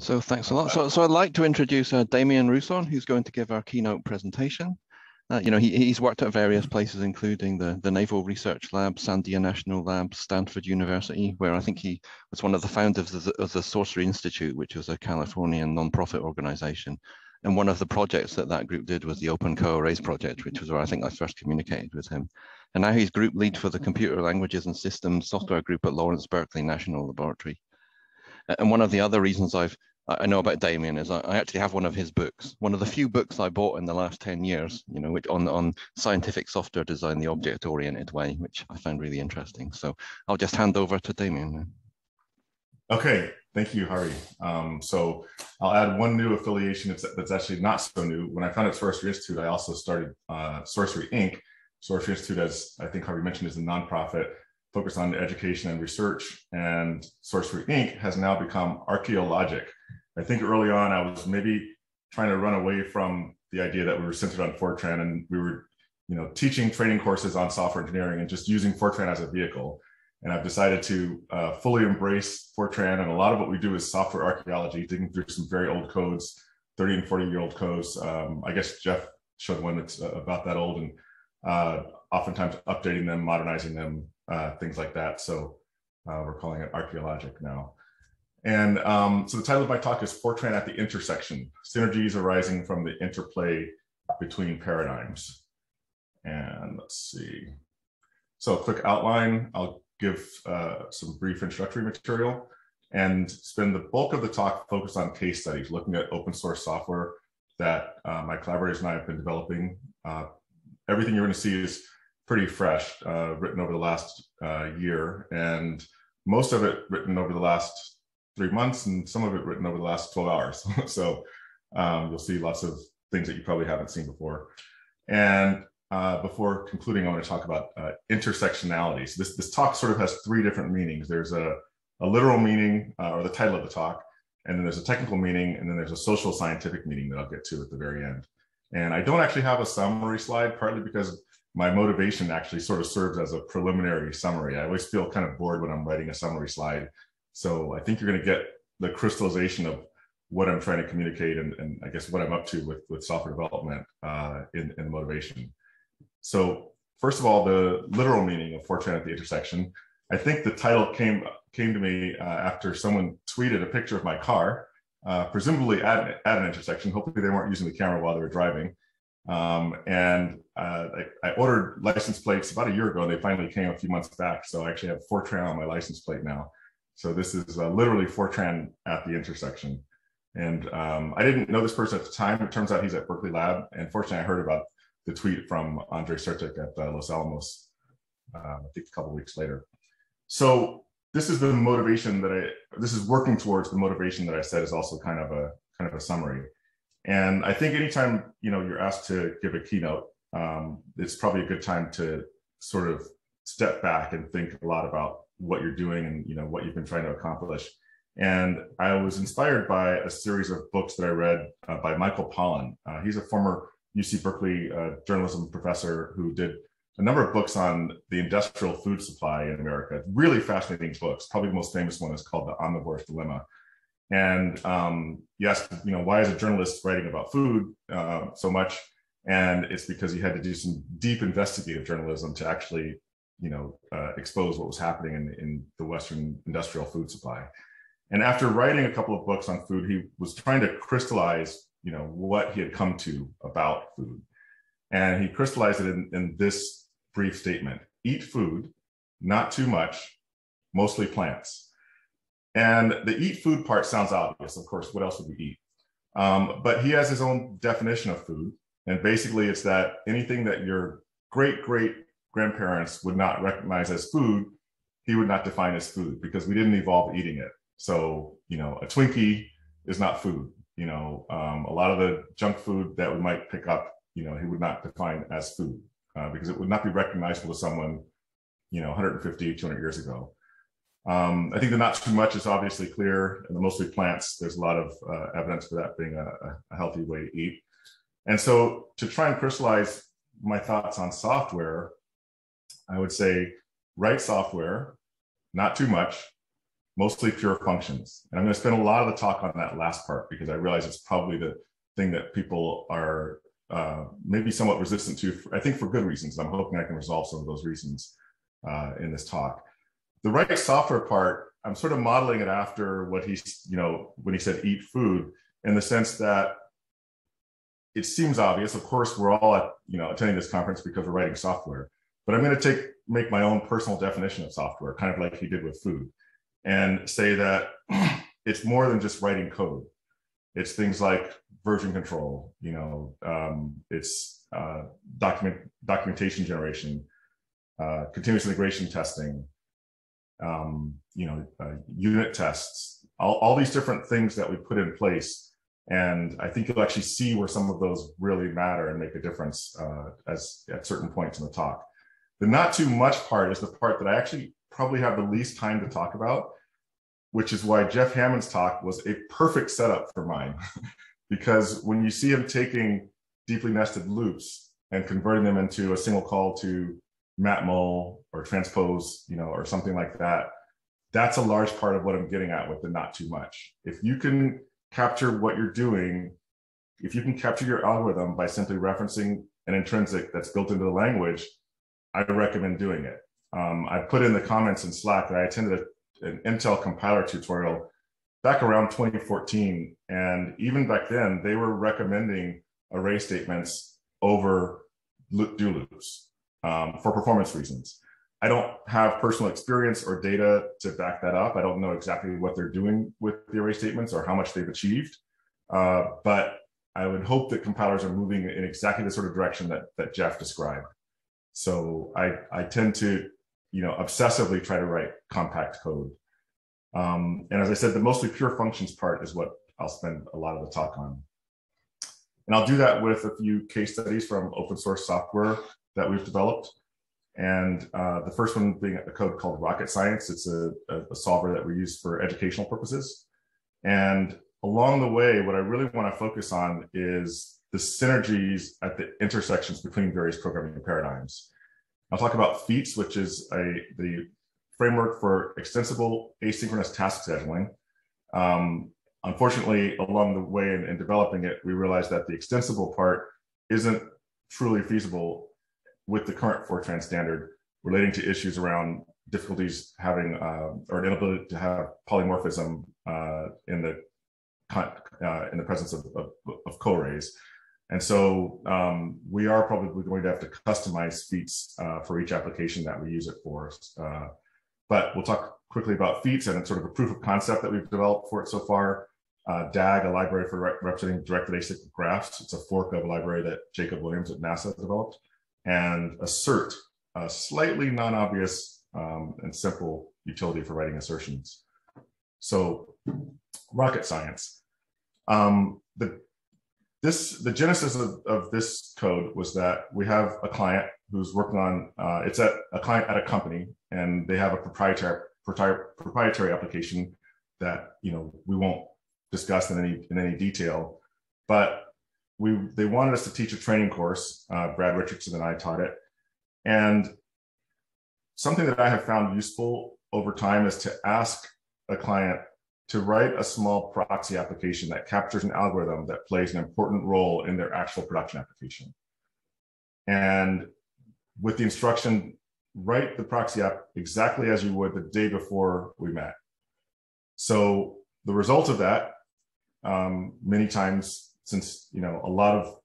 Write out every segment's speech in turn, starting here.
So thanks a lot. So, so I'd like to introduce uh, Damian Rouson, who's going to give our keynote presentation. Uh, you know, he, he's worked at various places, including the, the Naval Research Lab, Sandia National Lab, Stanford University, where I think he was one of the founders of the, of the Sourcery Institute, which was a Californian nonprofit organization. And one of the projects that that group did was the OpenCoarrays project, which was where I think I first communicated with him. And now he's group lead for the Computer Languages and Systems Software Group at Lawrence Berkeley National Laboratory. And one of the other reasons I've I know about Damian is I, actually have one of his books, one of the few books I bought in the last 10 years, you know, which on, on scientific software design, the object oriented way, which I found really interesting. So I'll just hand over to Damian. Okay, thank you, Hari. Um, so I'll add one new affiliation that's, that's, actually not so new. When I founded Sourcery Institute, I also started uh, Sourcery Inc. Sourcery Institute, as I think Harvey mentioned, is a nonprofit focused on education and research. And Sourcery Inc. has now become Archaeologic. I think early on I was maybe trying to run away from the idea that we were centered on Fortran and we were, you know, teaching training courses on software engineering and just using Fortran as a vehicle. And I've decided to uh, fully embrace Fortran. And a lot of what we do is software archaeology, digging through some very old codes, 30 and 40 year old codes. Um, I guess Jeff showed one that's uh, about that old and uh, oftentimes updating them, modernizing them, uh, things like that. So uh, we're calling it archaeologic now. And um, so the title of my talk is Fortran at the Intersection, Synergies Arising from the Interplay Between Paradigms. And let's see. So a quick outline, I'll give uh, some brief introductory material and spend the bulk of the talk focused on case studies, looking at open source software that uh, my collaborators and I have been developing. Uh, everything you're gonna see is pretty fresh, uh, written over the last uh, year, and most of it written over the last three months and some of it written over the last 12 hours. so um, you'll see lots of things that you probably haven't seen before. And uh, before concluding, I want to talk about uh, intersectionality. So this, this talk sort of has three different meanings. There's a, a literal meaning uh, or the title of the talk, and then there's a technical meaning, and then there's a social scientific meaning that I'll get to at the very end. And I don't actually have a summary slide, partly because my motivation actually sort of serves as a preliminary summary. I always feel kind of bored when I'm writing a summary slide so I think you're going to get the crystallization of what I'm trying to communicate and, and I guess what I'm up to with, with software development uh, in, in motivation. So first of all, the literal meaning of Fortran at the intersection. I think the title came came to me uh, after someone tweeted a picture of my car, uh, presumably at, at an intersection. Hopefully they weren't using the camera while they were driving. Um, and uh, I, I, ordered license plates about a year ago. They finally came a few months back. So I actually have Fortran on my license plate now. So this is uh, literally Fortran at the intersection. And um, I didn't know this person at the time. It turns out he's at Berkeley Lab. And fortunately, I heard about the tweet from Andre Sertic at uh, Los Alamos, uh, I think a couple weeks later. So this is the motivation that I, this is working towards the motivation that I said is also kind of a, kind of a summary. And I think anytime, you know, you're asked to give a keynote, um, it's probably a good time to sort of step back and think a lot about what you're doing and you know what you've been trying to accomplish. And I was inspired by a series of books that I read uh, by Michael Pollan. Uh, he's a former UC Berkeley uh, journalism professor who did a number of books on the industrial food supply in America. Really fascinating books. Probably the most famous one is called The Omnivore's Dilemma. And um, yes, you know, why is a journalist writing about food uh, so much? And it's because he had to do some deep investigative journalism to actually you know, uh, expose what was happening in, in the Western industrial food supply. And after writing a couple of books on food, he was trying to crystallize, you know, what he had come to about food. And he crystallized it in, in this brief statement eat food, not too much, mostly plants. And the eat food part sounds obvious. Of course, what else would we eat? Um, but he has his own definition of food. And basically, it's that anything that your great great grandparents would not recognize as food, he would not define as food because we didn't evolve eating it. So, you know, a Twinkie is not food. You know, um, a lot of the junk food that we might pick up, you know, he would not define as food uh, because it would not be recognizable to someone, you know, 150, 200 years ago. Um, I think the not too much is obviously clear, and the mostly plants, there's a lot of uh, evidence for that being a, a healthy way to eat. And so to try and crystallize my thoughts on software, I would say write software, not too much, mostly pure functions. And I'm going to spend a lot of the talk on that last part because I realize it's probably the thing that people are uh, maybe somewhat resistant to, I think for good reasons. I'm hoping I can resolve some of those reasons uh, in this talk. The right software part, I'm sort of modeling it after what he's, you know, when he said eat food, in the sense that it seems obvious. Of course, we're all at, you know, attending this conference because we're writing software. But I'm going to take make my own personal definition of software, kind of like he did with food, and say that it's more than just writing code. It's things like version control. You know, um, it's uh, document documentation generation, uh, continuous integration testing. Um, you know, uh, unit tests. All, all these different things that we put in place and I think you'll actually see where some of those really matter and make a difference uh, as at certain points in the talk. The not too much part is the part that I actually probably have the least time to talk about, which is why Jeff Hammond's talk was a perfect setup for mine. because when you see him taking deeply nested loops and converting them into a single call to matmul or transpose, you know, or something like that, that's a large part of what I'm getting at with the not too much. If you can capture what you're doing, if you can capture your algorithm by simply referencing an intrinsic that's built into the language, I recommend doing it. Um, I put in the comments in Slack that I attended a, an Intel compiler tutorial back around 2014. And even back then, they were recommending array statements over do loops um, for performance reasons. I don't have personal experience or data to back that up. I don't know exactly what they're doing with the array statements or how much they've achieved. Uh, but I would hope that compilers are moving in exactly the sort of direction that, that Jeff described. So I, I tend to, you know, obsessively try to write compact code. Um, and as I said, the mostly pure functions part is what I'll spend a lot of the talk on. And I'll do that with a few case studies from open source software that we've developed. And uh, the first one being a code called Rocket Science. It's a, a, solver that we use for educational purposes. And along the way, what I really want to focus on is the synergies at the intersections between various programming paradigms. I'll talk about FEATS, which is a, the framework for extensible asynchronous task scheduling. Um, unfortunately, along the way in, in developing it, we realized that the extensible part isn't truly feasible with the current Fortran standard relating to issues around difficulties having uh, or an inability to have polymorphism uh, in the uh, in the presence of, of, of co-arrays. And so um, we are probably going to have to customize feats uh, for each application that we use it for. Uh, but we'll talk quickly about feats and it's sort of a proof of concept that we've developed for it so far. Uh, DAG, a library for representing directed acyclic graphs. It's a fork of a library that Jacob Williams at NASA developed and assert, a slightly non-obvious um, and simple utility for writing assertions. So rocket science. Um, the, this, the genesis of, of this code was that we have a client who's working on, uh, it's at a client at a company and they have a proprietary, proprietary application that, you know, we won't discuss in any, in any detail, but we they wanted us to teach a training course. Uh, Brad Richardson and I taught it, and something that I have found useful over time is to ask a client to write a small proxy application that captures an algorithm that plays an important role in their actual production application. And with the instruction, write the proxy app exactly as you would the day before we met. So the result of that, um, many times since you know a lot of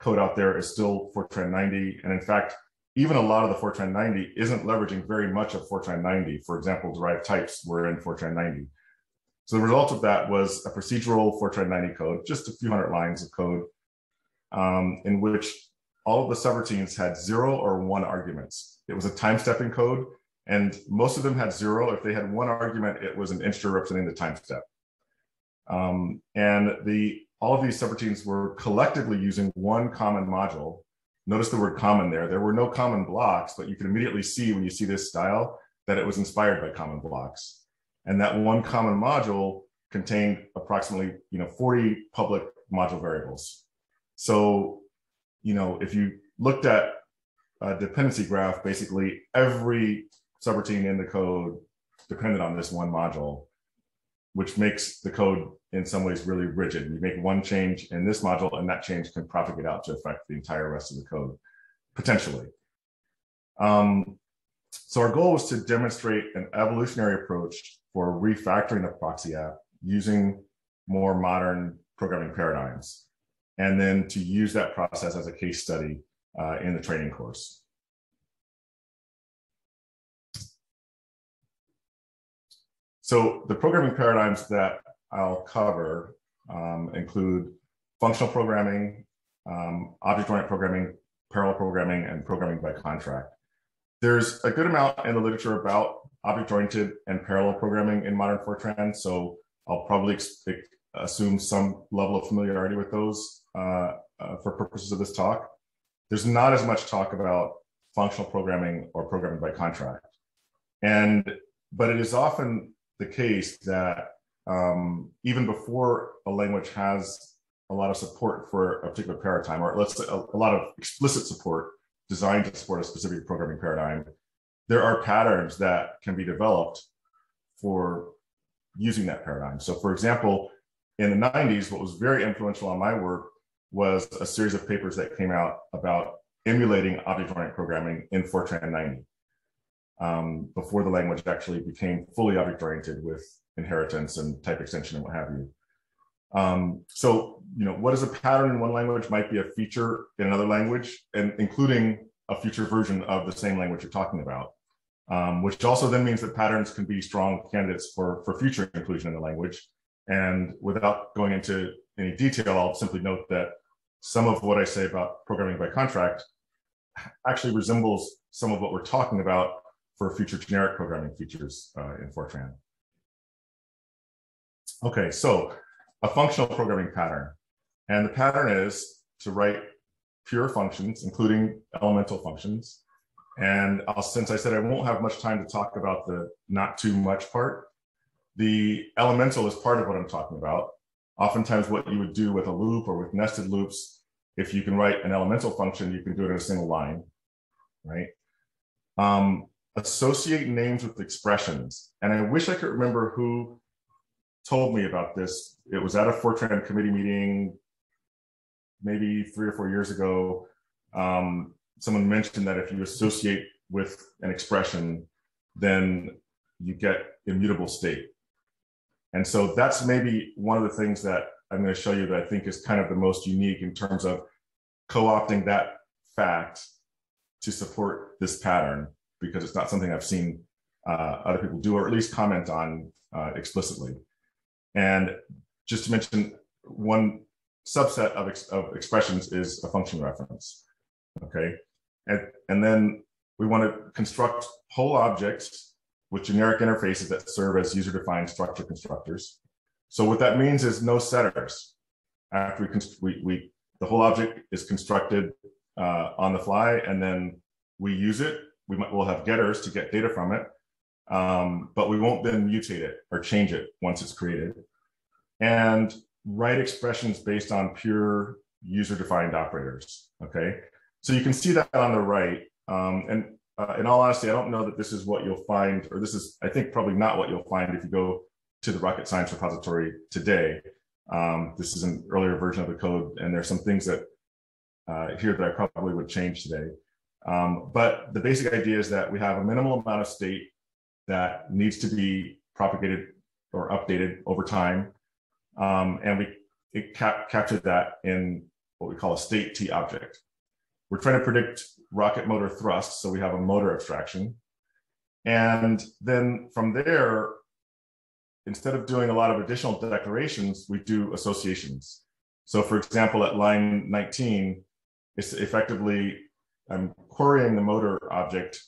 code out there is still Fortran 90, and in fact, even a lot of the Fortran 90 isn't leveraging very much of Fortran 90. For example, derived types were in Fortran 90. So the result of that was a procedural Fortran 90 code, just a few hundred lines of code, um, in which all of the subroutines had zero or one arguments. It was a time stepping code, and most of them had zero. If they had one argument, it was an integer representing the time step. Um, and the all of these subroutines were collectively using one common module. Notice the word common there. There were no common blocks, but you can immediately see when you see this style that it was inspired by common blocks. And that one common module contained approximately you know 40 public module variables. So you know if you looked at a dependency graph, basically every subroutine in the code depended on this one module. Which makes the code in some ways really rigid. You make one change in this module and that change can propagate out to affect the entire rest of the code, potentially. Um, so our goal was to demonstrate an evolutionary approach for refactoring the proxy app using more modern programming paradigms, and then to use that process as a case study uh, in the training course. So the programming paradigms that I'll cover um, include functional programming, um, object-oriented programming, parallel programming, and programming by contract. There's a good amount in the literature about object-oriented and parallel programming in modern Fortran, so I'll probably assume some level of familiarity with those uh, uh, for purposes of this talk. There's not as much talk about functional programming or programming by contract. And, but it is often the case that um, even before a language has a lot of support for a particular paradigm, or let's say a, a lot of explicit support designed to support a specific programming paradigm, there are patterns that can be developed for using that paradigm. So for example, in the 90s, what was very influential on my work was a series of papers that came out about emulating object-oriented programming in Fortran 90 um, before the language actually became fully object-oriented with inheritance and type extension and what have you. Um, so, you know, what is a pattern in one language might be a feature in another language, and including a future version of the same language you're talking about, um, which also then means that patterns can be strong candidates for, for future inclusion in the language. And without going into any detail, I'll simply note that some of what I say about programming by contract actually resembles some of what we're talking about for future generic programming features uh, in Fortran. Okay, so a functional programming pattern. And the pattern is to write pure functions, including elemental functions. And I'll, since I said I won't have much time to talk about the not too much part, the elemental is part of what I'm talking about. Oftentimes what you would do with a loop or with nested loops, if you can write an elemental function, you can do it in a single line, right? Um, associate names with expressions. And I wish I could remember who told me about this. It was at a Fortran committee meeting maybe three or four years ago. Um, someone mentioned that if you associate with an expression, then you get immutable state. And so that's maybe one of the things that I'm going to show you that I think is kind of the most unique in terms of co-opting that fact to support this pattern because it's not something I've seen uh, other people do or at least comment on uh, explicitly. And just to mention one subset of, ex of expressions is a function reference, okay? And, and then we want to construct whole objects with generic interfaces that serve as user-defined structure constructors. So what that means is no setters. After we, we, we the whole object is constructed uh, on the fly, and then we use it we might, we'll have getters to get data from it, um, but we won't then mutate it or change it once it's created. And write expressions based on pure user-defined operators, okay? So you can see that on the right. Um, and uh, in all honesty, I don't know that this is what you'll find, or this is, I think, probably not what you'll find if you go to the Rocket Science repository today. Um, this is an earlier version of the code, and there's some things that uh, here that I probably would change today. Um, but the basic idea is that we have a minimal amount of state that needs to be propagated or updated over time. Um, and we it cap captured that in what we call a state T object. We're trying to predict rocket motor thrust, so we have a motor abstraction. And then from there, instead of doing a lot of additional declarations, we do associations. So for example, at line 19, it's effectively I'm querying the motor object,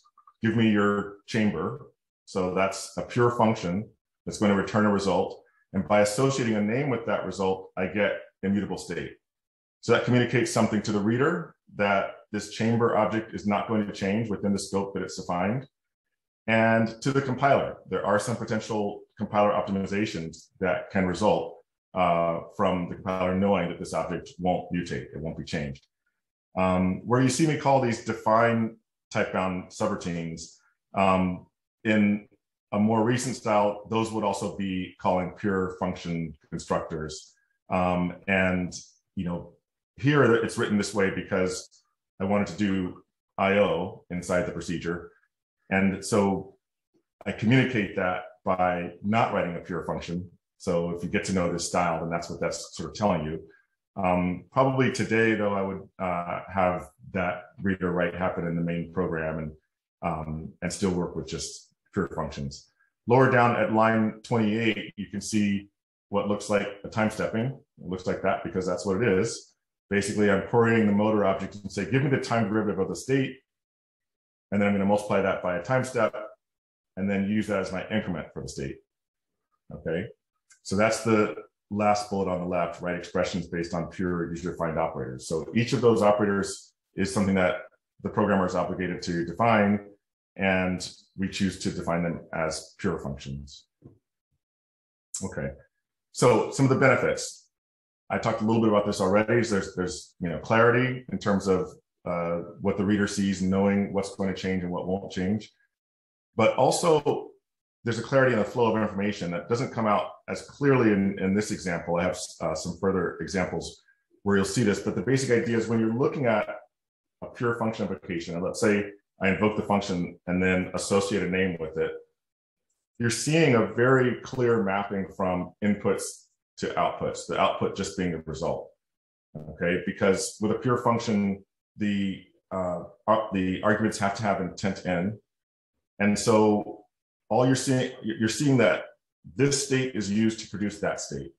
give me your chamber. So that's a pure function that's going to return a result. And by associating a name with that result, I get immutable state. So that communicates something to the reader that this chamber object is not going to change within the scope that it's defined. And to the compiler, there are some potential compiler optimizations that can result uh, from the compiler knowing that this object won't mutate, it won't be changed. Um, where you see me call these define type bound subroutines, um, in a more recent style, those would also be calling pure function constructors. Um, and you know, here it's written this way because I wanted to do IO inside the procedure. And so I communicate that by not writing a pure function. So if you get to know this style, then that's what that's sort of telling you. Um, probably today, though, I would uh, have that reader write happen in the main program and um, and still work with just pure functions. Lower down at line 28, you can see what looks like a time stepping. It looks like that because that's what it is. Basically, I'm querying the motor object and say, give me the time derivative of the state. And then I'm going to multiply that by a time step and then use that as my increment for the state. Okay, so that's the last bullet on the left, write expressions based on pure user-defined operators. So each of those operators is something that the programmer is obligated to define, and we choose to define them as pure functions. Okay, so some of the benefits. I talked a little bit about this already. So there's, there's you know, clarity in terms of uh, what the reader sees, knowing what's going to change and what won't change. But also, there's a clarity in the flow of information that doesn't come out as clearly in, in this example. I have uh, some further examples where you'll see this, but the basic idea is when you're looking at a pure function application, and let's say I invoke the function and then associate a name with it, you're seeing a very clear mapping from inputs to outputs, the output just being the result. Okay, because with a pure function, the uh, the arguments have to have intent in, and so all you're seeing you're seeing that this state is used to produce that state,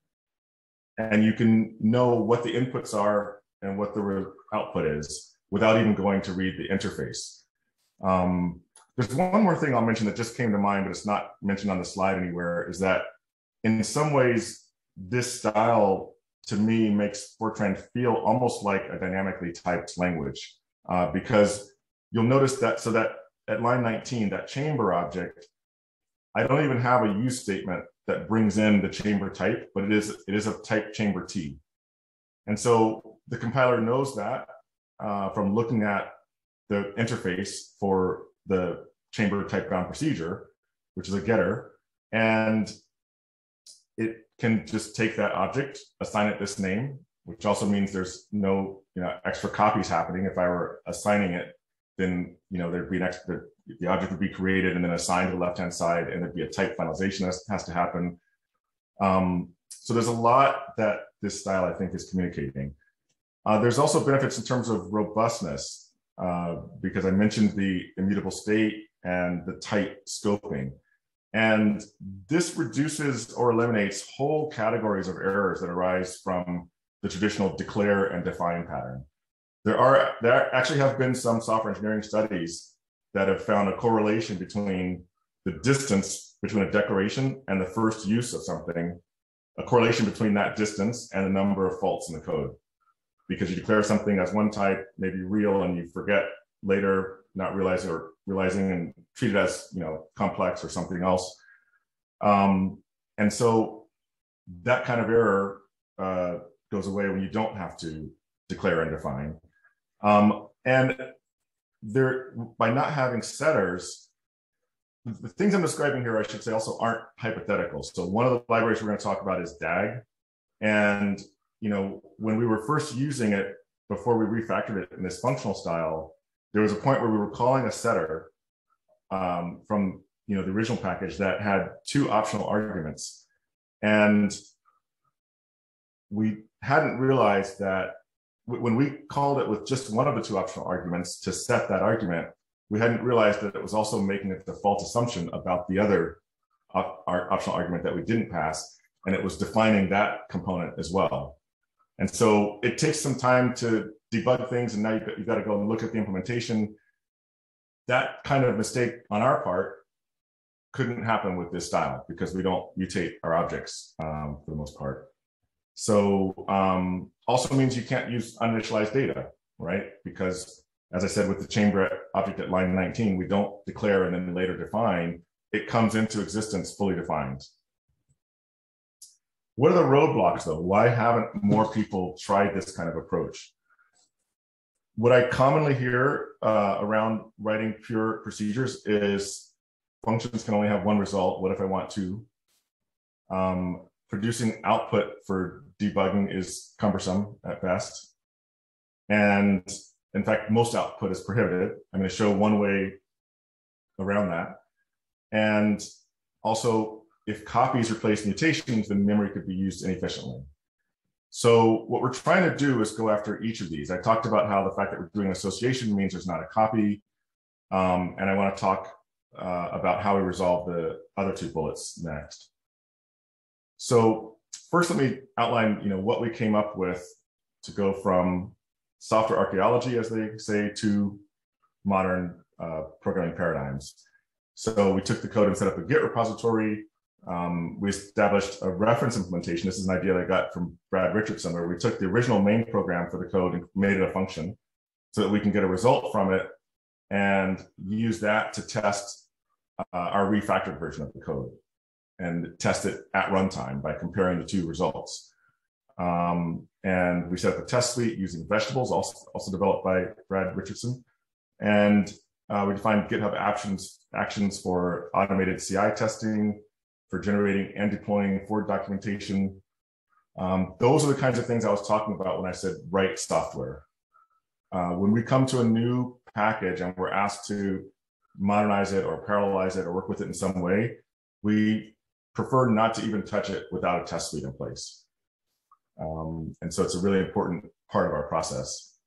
and you can know what the inputs are and what the output is without even going to read the interface. Um, there's one more thing I'll mention that just came to mind, but it's not mentioned on the slide anywhere, is that in some ways, this style to me makes Fortran feel almost like a dynamically typed language uh, because you'll notice that, so that at line 19, that chamber object, I don't even have a use statement that brings in the chamber type, but it is, it is a type chamber T. And so the compiler knows that uh, from looking at the interface for the chamber type bound procedure, which is a getter, and it can just take that object, assign it this name, which also means there's no you know extra copies happening. If I were assigning it, then you know there'd be an extra the object would be created and then assigned to the left hand side, and there'd be a type finalization that has to happen. Um, so there's a lot that this style I think is communicating. Uh, there's also benefits in terms of robustness uh, because I mentioned the immutable state and the tight scoping. And this reduces or eliminates whole categories of errors that arise from the traditional declare and define pattern. There are there actually have been some software engineering studies that have found a correlation between the distance between a declaration and the first use of something, a correlation between that distance and the number of faults in the code. Because you declare something as one type, maybe real, and you forget later, not realizing or realizing and treat it as you know complex or something else. Um, and so that kind of error uh, goes away when you don't have to declare and define. Um, and there, by not having setters, the things I'm describing here, I should say, also aren't hypothetical. So one of the libraries we're going to talk about is DAG, and you know when we were first using it before we refactored it in this functional style, there was a point where we were calling a setter um, from you know the original package that had two optional arguments, and we hadn't realized that when we called it with just one of the two optional arguments to set that argument, we hadn't realized that it was also making a default assumption about the other op optional argument that we didn't pass, and it was defining that component as well. And so it takes some time to debug things, and now you've got, you've got to go and look at the implementation. That kind of mistake on our part couldn't happen with this style because we don't mutate our objects um, for the most part. So um, also means you can't use uninitialized data, right? Because as I said, with the chamber object at line 19, we don't declare and then later define, it comes into existence fully defined. What are the roadblocks though? Why haven't more people tried this kind of approach? What I commonly hear uh, around writing pure procedures is functions can only have one result. What if I want two? Um, producing output for debugging is cumbersome at best. And in fact, most output is prohibited. I'm going to show one way around that. And also, if copies replace mutations, then memory could be used inefficiently. So what we're trying to do is go after each of these. I talked about how the fact that we're doing association means there's not a copy. Um, and I want to talk uh, about how we resolve the other two bullets next. So first, let me outline you know, what we came up with to go from software archaeology, as they say, to modern uh, programming paradigms. So we took the code and set up a Git repository. Um, we established a reference implementation. This is an idea that I got from Brad Richardson, where we took the original main program for the code and made it a function so that we can get a result from it and use that to test uh, our refactored version of the code and test it at runtime by comparing the two results. Um, and we set up a test suite using vegetables, also, also developed by Brad Richardson. And uh, we defined GitHub actions, actions for automated CI testing, for generating and deploying Ford documentation. Um, those are the kinds of things I was talking about when I said write software. Uh, when we come to a new package and we're asked to modernize it or parallelize it or work with it in some way, we prefer not to even touch it without a test suite in place. Um, and so it's a really important part of our process.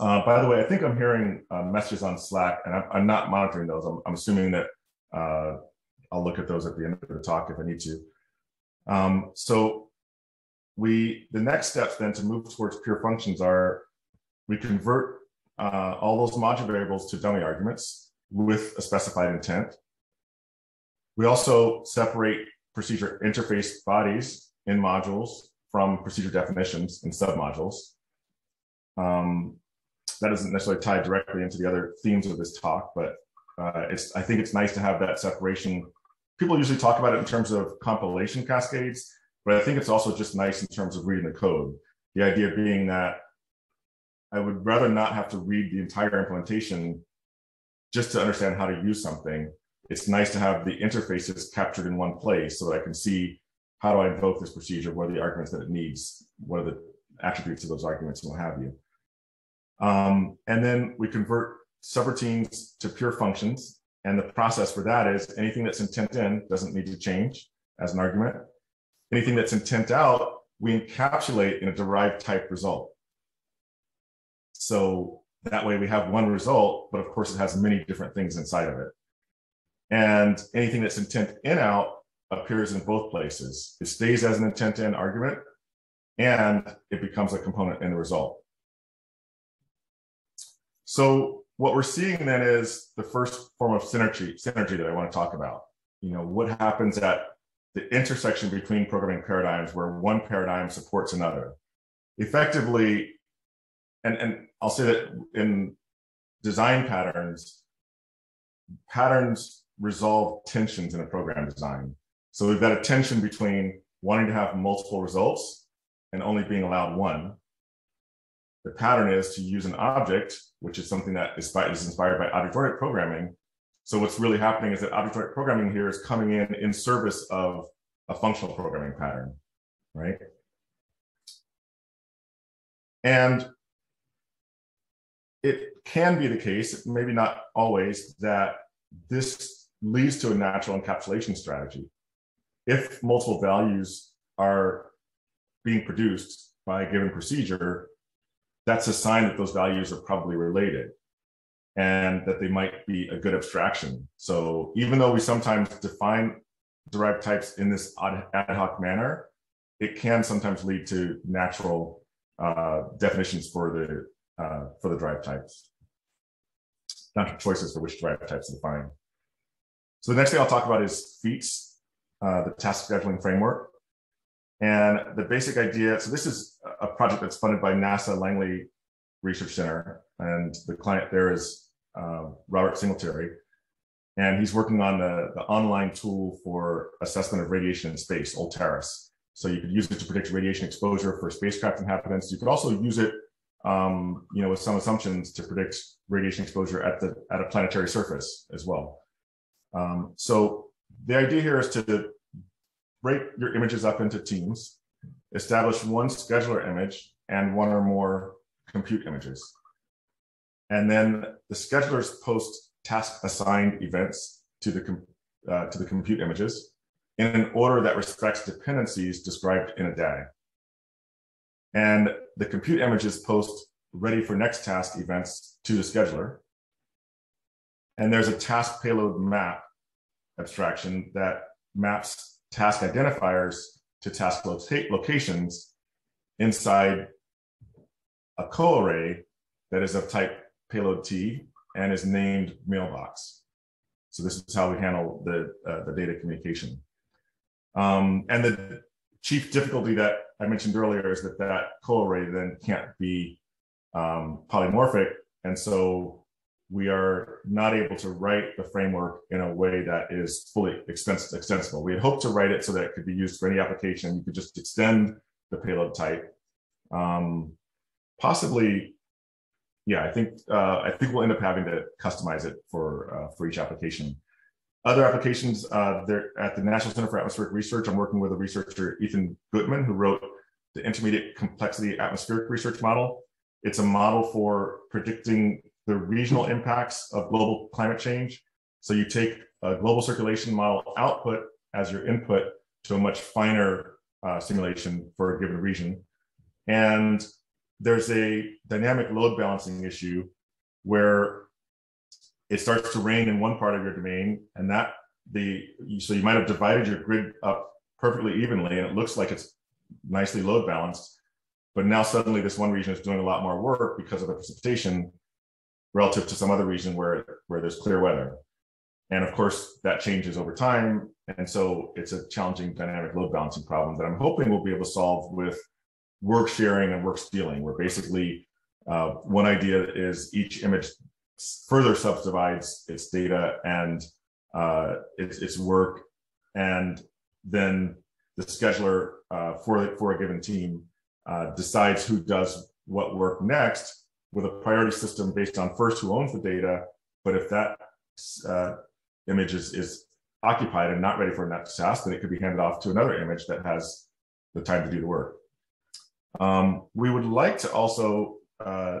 Uh, by the way, I think I'm hearing uh, messages on Slack, and I'm, I'm not monitoring those. I'm, I'm assuming that uh, I'll look at those at the end of the talk if I need to. Um, so we, the next steps then to move towards pure functions are we convert uh, all those module variables to dummy arguments with a specified intent. We also separate procedure interface bodies in modules from procedure definitions in submodules. Um, that doesn't necessarily tie directly into the other themes of this talk, but uh, it's I think it's nice to have that separation. People usually talk about it in terms of compilation cascades, but I think it's also just nice in terms of reading the code. The idea being that I would rather not have to read the entire implementation just to understand how to use something. It's nice to have the interfaces captured in one place so that I can see how do I invoke this procedure? What are the arguments that it needs? What are the attributes of those arguments and what have you? Um, and then we convert subroutines to pure functions. And the process for that is anything that's intent in doesn't need to change as an argument. Anything that's intent out, we encapsulate in a derived type result. So that way we have one result, but of course it has many different things inside of it. And anything that's intent in out appears in both places. It stays as an intent in argument and it becomes a component in the result. So what we're seeing then is the first form of synergy, synergy that I want to talk about. You know, what happens at the intersection between programming paradigms where one paradigm supports another. Effectively, and, and I'll say that in design patterns, patterns resolve tensions in a program design. So we've got a tension between wanting to have multiple results and only being allowed one. The pattern is to use an object, which is something that is, inspired by object-oriented programming. So what's really happening is that object-oriented programming here is coming in in service of a functional programming pattern, right? And it can be the case, maybe not always, that this leads to a natural encapsulation strategy if multiple values are being produced by a given procedure, that's a sign that those values are probably related and that they might be a good abstraction. So even though we sometimes define derived types in this ad hoc manner, it can sometimes lead to natural uh, definitions for the uh, for the derived types, natural choices for which derived types to define. So the next thing I'll talk about is feats uh, the task scheduling framework. And the basic idea, so this is a project that's funded by NASA Langley Research Center, and the client there is uh, Robert Singleterry. And he's working on the, the online tool for assessment of radiation in space, OLTARIS. So you could use it to predict radiation exposure for spacecraft inhabitants. You could also use it, um, you know, with some assumptions to predict radiation exposure at the at a planetary surface as well. Um, so the idea here is to break your images up into teams, establish one scheduler image and one or more compute images. And then the schedulers post task assigned events to the, uh, to the compute images in an order that respects dependencies described in a DAG. And the compute images post ready for next task events to the scheduler. And there's a task payload map abstraction that maps task identifiers to task locations inside a co-array that is of type payload T and is named mailbox. So this is how we handle the, uh, the data communication. Um, and the chief difficulty that I mentioned earlier is that that co-array then can't be um, polymorphic. And so we are not able to write the framework in a way that is fully extensible. We had hoped to write it so that it could be used for any application. You could just extend the payload type. Um, possibly, yeah, I think uh, I think we'll end up having to customize it for uh, for each application. Other applications, uh, there at the National Center for Atmospheric Research, I'm working with a researcher, Ethan Gutmann, who wrote the Intermediate Complexity Atmospheric Research Model. It's a model for predicting the regional impacts of global climate change. So you take a global circulation model output as your input to a much finer uh, simulation for a given region. And there's a dynamic load balancing issue where it starts to rain in one part of your domain and that the so you might have divided your grid up perfectly evenly and it looks like it's nicely load balanced but now suddenly this one region is doing a lot more work because of the precipitation relative to some other region where where there's clear weather. And of course that changes over time. And so it's a challenging dynamic load balancing problem that i'm hoping we'll be able to solve with work sharing and work stealing where basically uh, one idea is each image further subdivides its data and uh, its, its work. And then the scheduler uh, for, for a given team uh, decides who does what work next with a priority system based on first who owns the data. But if that uh, image is, is occupied and not ready for a next task, then it could be handed off to another image that has the time to do the work. Um, we would like to also uh,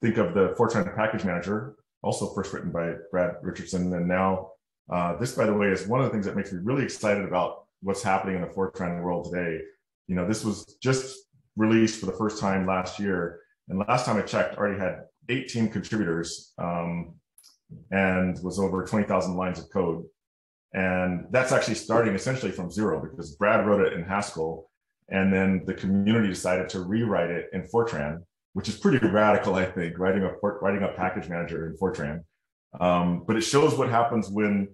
think of the Fortran package manager, also first written by Brad Richardson. And now uh, this, by the way, is one of the things that makes me really excited about what's happening in the Fortran world today. You know, this was just released for the first time last year. And last time I checked, already had 18 contributors um, and was over 20,000 lines of code. And that's actually starting essentially from zero because Brad wrote it in Haskell. And then the community decided to rewrite it in Fortran, which is pretty radical, I think, writing a, writing a package manager in Fortran. Um, but it shows what happens when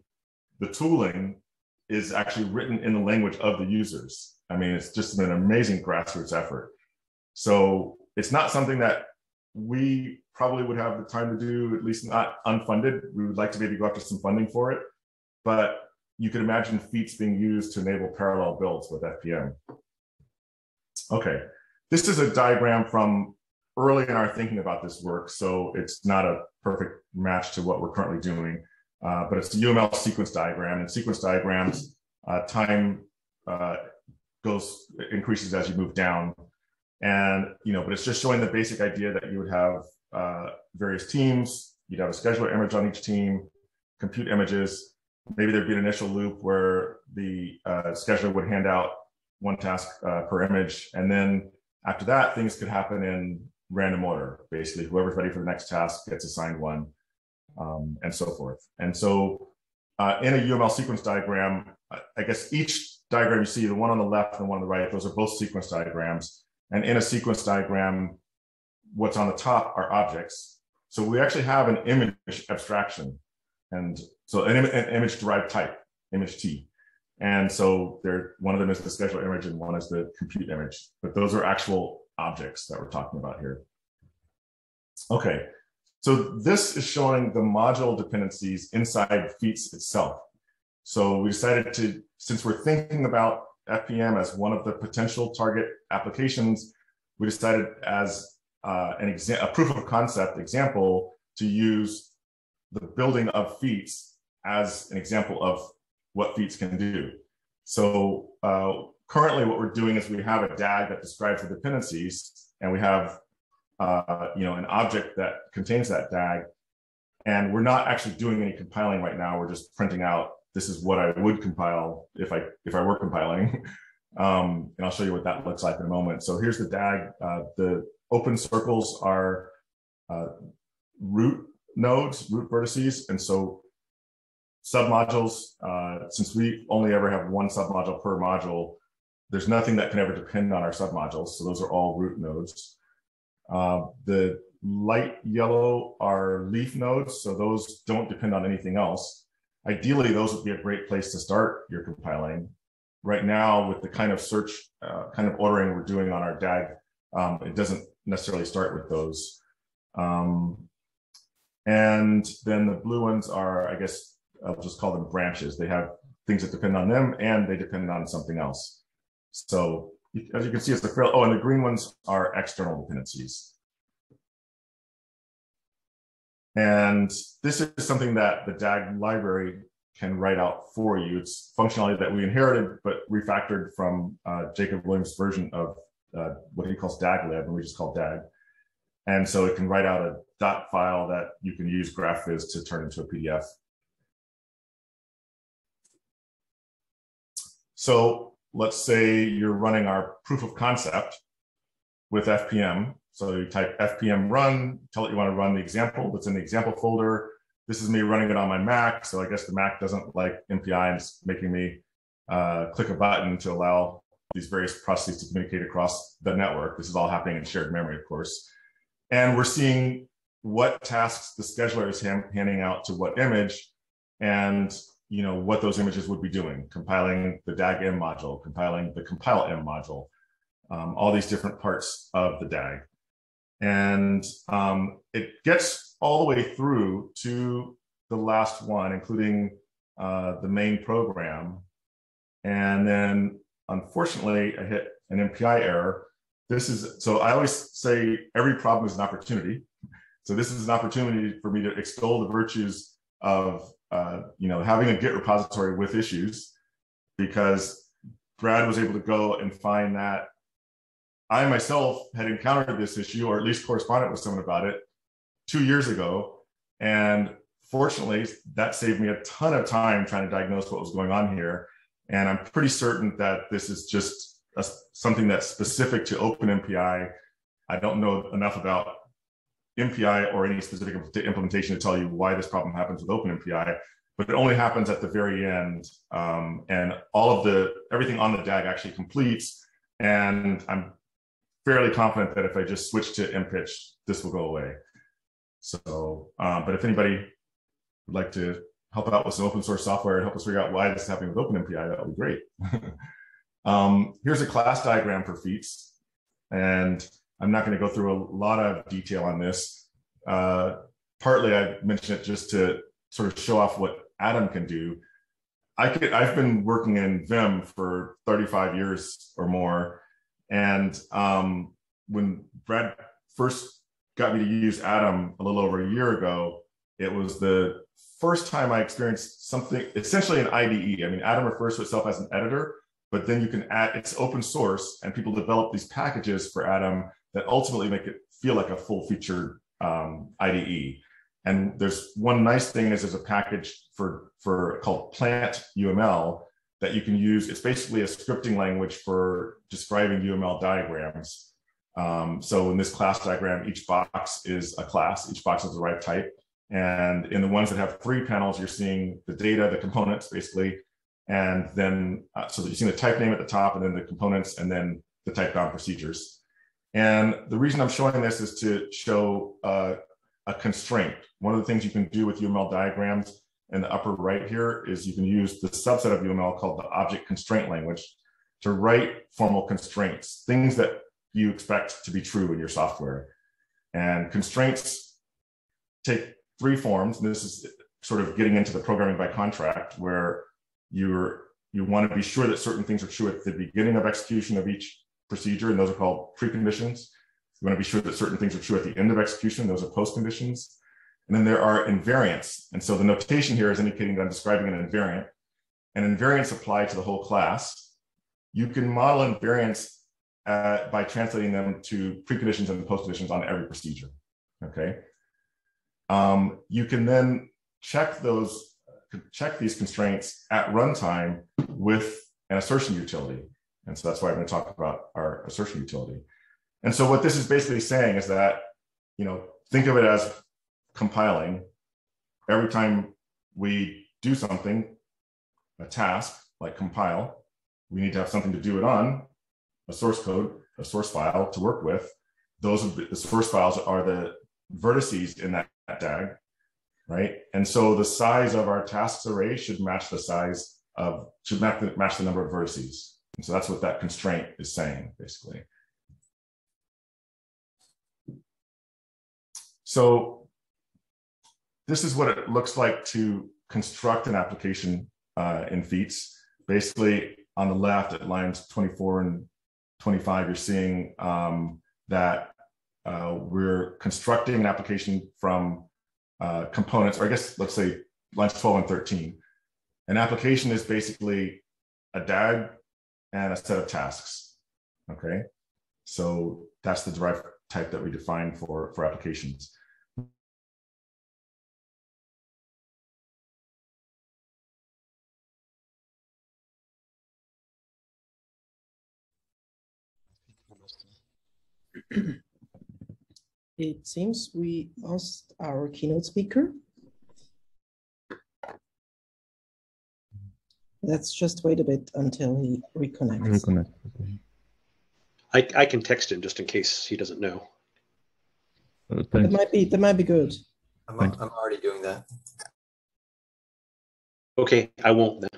the tooling is actually written in the language of the users. I mean, it's just an amazing grassroots effort. So it's not something that we probably would have the time to do, at least not unfunded. We would like to maybe go after some funding for it, but you could imagine feats being used to enable parallel builds with FPM. Okay, this is a diagram from early in our thinking about this work, so it's not a perfect match to what we're currently doing, uh, but it's a UML sequence diagram. And sequence diagrams, uh, time uh, goes increases as you move down, and you know, but it's just showing the basic idea that you would have uh, various teams. You'd have a scheduler image on each team, compute images. Maybe there'd be an initial loop where the uh, scheduler would hand out one task uh, per image, and then after that, things could happen in random order. Basically, whoever's ready for the next task gets assigned one, um, and so forth. And so, uh, in a UML sequence diagram, I guess each diagram you see, the one on the left and the one on the right, those are both sequence diagrams. And in a sequence diagram, what's on the top are objects. So we actually have an image abstraction. And so an, Im an image derived type, image T. And so there, one of them is the scheduler image and one is the compute image. But those are actual objects that we're talking about here. Okay, so this is showing the module dependencies inside Feats itself. So we decided to, since we're thinking about FPM as one of the potential target applications, we decided as uh, an a proof of concept example to use the building of Feats as an example of what feats can do. So uh, currently what we're doing is we have a DAG that describes the dependencies and we have uh, you know, an object that contains that DAG. And we're not actually doing any compiling right now. We're just printing out, this is what I would compile if I, if I were compiling. um, and I'll show you what that looks like in a moment. So here's the DAG. Uh, the open circles are uh, root nodes, root vertices. And so submodules, uh, since we only ever have one submodule per module, there's nothing that can ever depend on our submodules. So those are all root nodes. Uh, the light yellow are leaf nodes. So those don't depend on anything else. Ideally, those would be a great place to start your compiling. Right now, with the kind of search, uh, kind of ordering we're doing on our DAG, um, it doesn't necessarily start with those. Um, and then the blue ones are, I guess, I'll just call them branches. They have things that depend on them and they depend on something else. So as you can see, it's the fair, oh, and the green ones are external dependencies. And this is something that the DAG library can write out for you. It's functionality that we inherited, but refactored from uh, Jacob Williams' version of uh, what he calls DAGlib, and we just call DAG. And so it can write out a dot file that you can use GraphViz to turn into a PDF. So let's say you're running our proof of concept with FPM. So you type FPM run, tell it you want to run the example that's in the example folder. This is me running it on my Mac. So I guess the Mac doesn't like MPI and it's making me uh, click a button to allow these various processes to communicate across the network. This is all happening in shared memory, of course. And we're seeing what tasks the scheduler is handing out to what image. And you know, what those images would be doing, compiling the DAG-M module, compiling the compile-M module, um, all these different parts of the DAG. And um, it gets all the way through to the last one, including uh, the main program. And then unfortunately, I hit an MPI error. This is, so I always say every problem is an opportunity. So this is an opportunity for me to extol the virtues of uh, you know, having a Git repository with issues because Brad was able to go and find that I myself had encountered this issue, or at least corresponded with someone about it two years ago. And fortunately, that saved me a ton of time trying to diagnose what was going on here. And I'm pretty certain that this is just a, something that's specific to OpenMPI. I don't know enough about MPI or any specific implementation to tell you why this problem happens with OpenMPI, but it only happens at the very end. Um, and all of the, everything on the DAG actually completes. And I'm fairly confident that if I just switch to MPICH, this will go away. So, um, but if anybody would like to help out with some open source software and help us figure out why this is happening with OpenMPI, that would be great. um, here's a class diagram for feats. And I'm not going to go through a lot of detail on this. Uh, partly, I mentioned it just to sort of show off what Atom can do. I could, I've been working in Vim for 35 years or more, and um, when Brad first got me to use Atom a little over a year ago, it was the first time I experienced something essentially an IDE. I mean, Atom refers to itself as an editor, but then you can add it's open source, and people develop these packages for Atom that ultimately make it feel like a full featured um, IDE. And there's one nice thing is there's a package for, for called plant UML that you can use. It's basically a scripting language for describing UML diagrams. Um, so in this class diagram, each box is a class, each box is the right type. And in the ones that have three panels, you're seeing the data, the components basically, and then uh, so that you're seeing the type name at the top and then the components and then the type bound procedures. And the reason I'm showing this is to show uh, a constraint. One of the things you can do with UML diagrams in the upper right here is you can use the subset of UML called the object constraint language to write formal constraints, things that you expect to be true in your software. And constraints take three forms. And this is sort of getting into the programming by contract where you're you want to be sure that certain things are true at the beginning of execution of each procedure, and those are called preconditions. You want to be sure that certain things are true at the end of execution. Those are postconditions. And then there are invariants. And so the notation here is indicating that I'm describing an invariant. And invariants apply to the whole class. You can model invariants uh, by translating them to preconditions and postconditions on every procedure. Okay. Um, you can then check those, check these constraints at runtime with an assertion utility. And so that's why I'm going to talk about our assertion utility. And so what this is basically saying is that, you know, think of it as compiling. Every time we do something, a task like compile, we need to have something to do it on, a source code, a source file to work with. Those the source files are the vertices in that, that DAG, right? And so the size of our tasks array should match the size of, should match the, match the number of vertices. And so that's what that constraint is saying, basically. So this is what it looks like to construct an application uh, in Feats. Basically, on the left at lines 24 and 25, you're seeing um, that uh, we're constructing an application from uh, components, or I guess let's say lines 12 and 13. An application is basically a DAG and a set of tasks. Okay, so that's the derived type that we define for, for applications. It seems we lost our keynote speaker. Let's just wait a bit until he reconnects. Reconnect. I, I can text him just in case he doesn't know. Uh, that might be that might be good. I'm, I'm already doing that. Okay, I won't then.